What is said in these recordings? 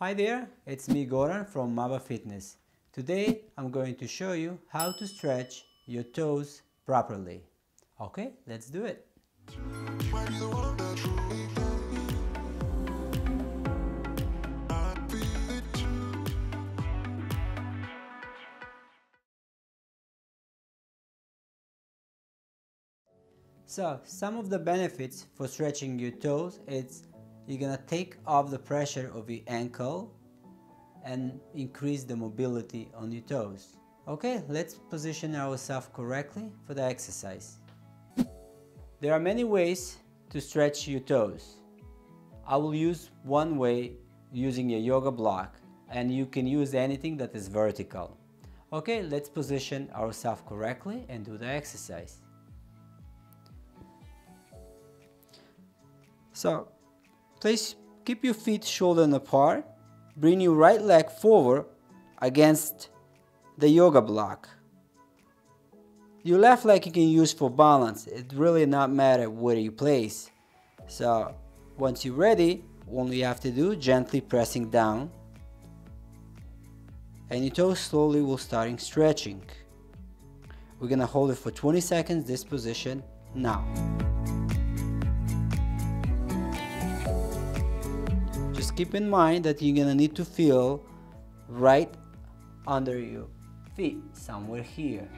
Hi there, it's me Goran from MABA Fitness. Today I'm going to show you how to stretch your toes properly. Okay, let's do it. So, some of the benefits for stretching your toes is you're gonna take off the pressure of your ankle and increase the mobility on your toes. Okay, let's position ourselves correctly for the exercise. There are many ways to stretch your toes. I will use one way using a yoga block and you can use anything that is vertical. Okay, let's position ourselves correctly and do the exercise. So Please keep your feet shoulder apart. Bring your right leg forward against the yoga block. Your left leg you can use for balance. It really not matter where you place. So once you're ready, all you have to do gently pressing down and your toes slowly will starting stretching. We're gonna hold it for 20 seconds this position now. Keep in mind that you're gonna need to feel right under your feet, somewhere here.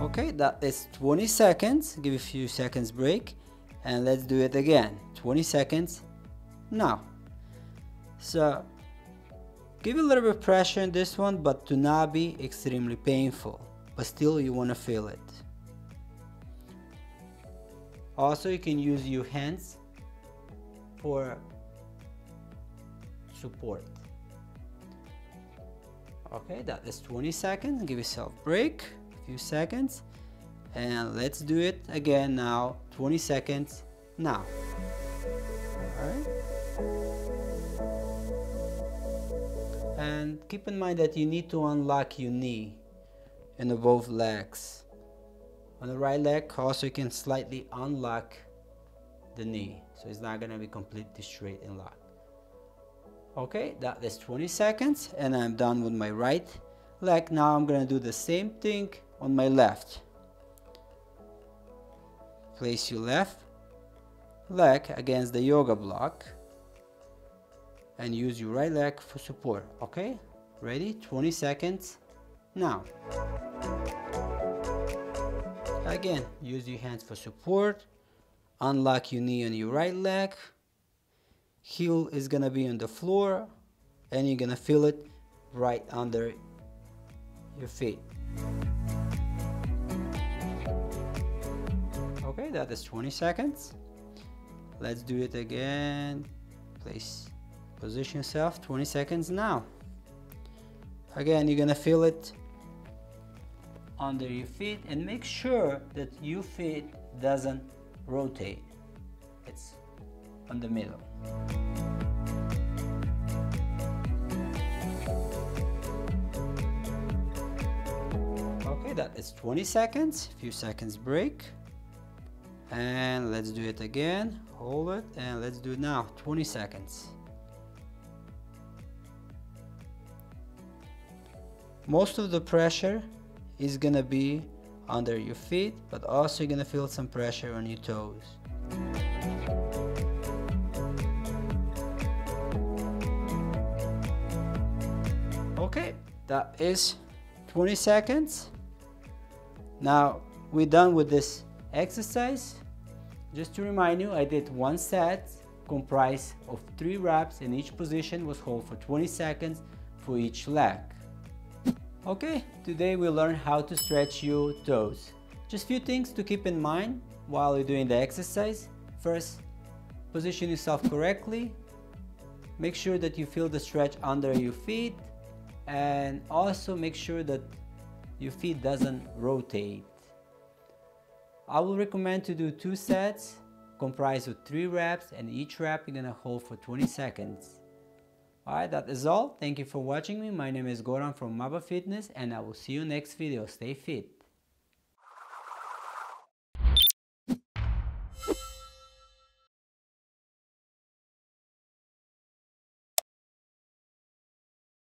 Okay, that is 20 seconds. Give a few seconds break and let's do it again. 20 seconds now. So give a little bit of pressure in this one, but to not be extremely painful. But still you want to feel it. Also, you can use your hands for support. Okay, that is 20 seconds. Give yourself a break, a few seconds. And let's do it again now. 20 seconds now. Alright. And keep in mind that you need to unlock your knee in both legs. On the right leg, also you can slightly unlock the knee. So it's not gonna be completely straight and locked. Okay, that is 20 seconds and I'm done with my right leg. Now I'm gonna do the same thing on my left. Place your left leg against the yoga block and use your right leg for support. Okay, ready? 20 seconds now. Again, use your hands for support. Unlock your knee on your right leg. Heel is gonna be on the floor and you're gonna feel it right under your feet. Okay, that is 20 seconds. Let's do it again. Place, position yourself 20 seconds now. Again, you're gonna feel it under your feet and make sure that your feet doesn't rotate. It's on the middle. Okay, that is 20 seconds, few seconds break. And let's do it again. Hold it and let's do it now, 20 seconds. Most of the pressure is gonna be under your feet but also you're gonna feel some pressure on your toes. Okay that is 20 seconds. Now we're done with this exercise. Just to remind you I did one set comprised of three reps and each position was held for 20 seconds for each leg Okay, today we learn how to stretch your toes. Just few things to keep in mind while you're doing the exercise. First, position yourself correctly. Make sure that you feel the stretch under your feet and also make sure that your feet doesn't rotate. I will recommend to do two sets comprised of three reps and each rep you're gonna hold for 20 seconds. Alright, that is all. Thank you for watching me. My name is Goran from MABA Fitness and I will see you next video. Stay fit.